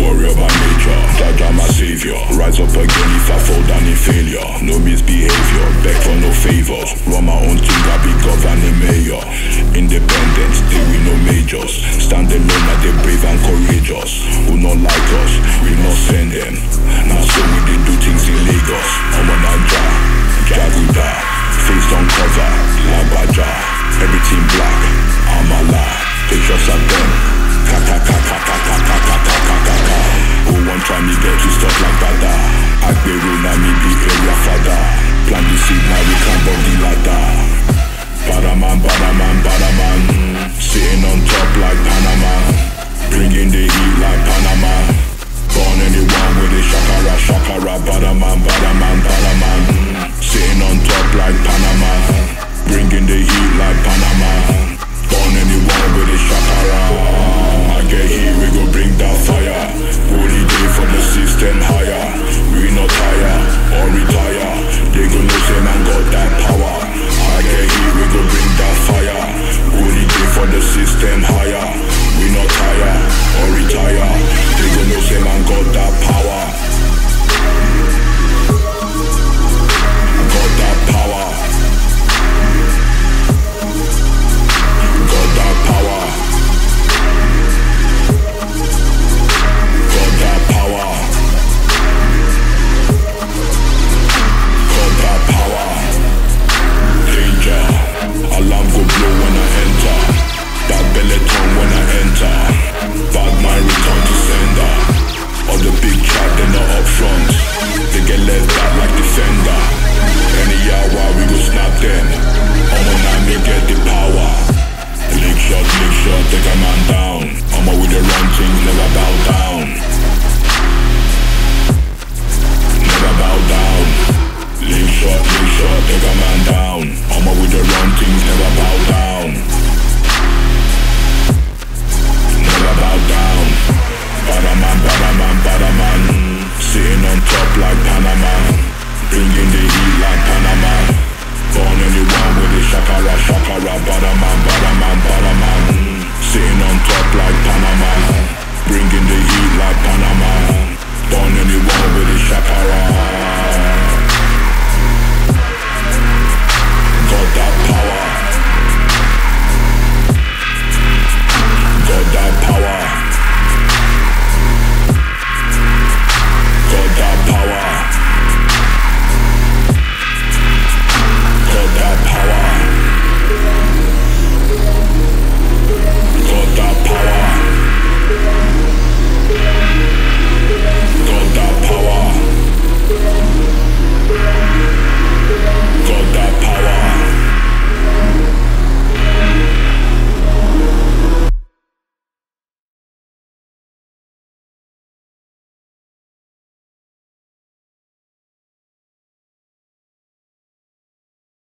Warrior by nature, Jaja my savior. Rise up again if I fall down in failure. No misbehavior, beg for no favor. Run my own thing, I be governing mayor. Independent, deal with no majors. Stand alone, are they brave and courageous. They will not me the area father Plant the seed now we climb up the ladder Badaman, badaman, badaman Sitting on top like Panama bada man, bada man, man. Sitting on top like Panama.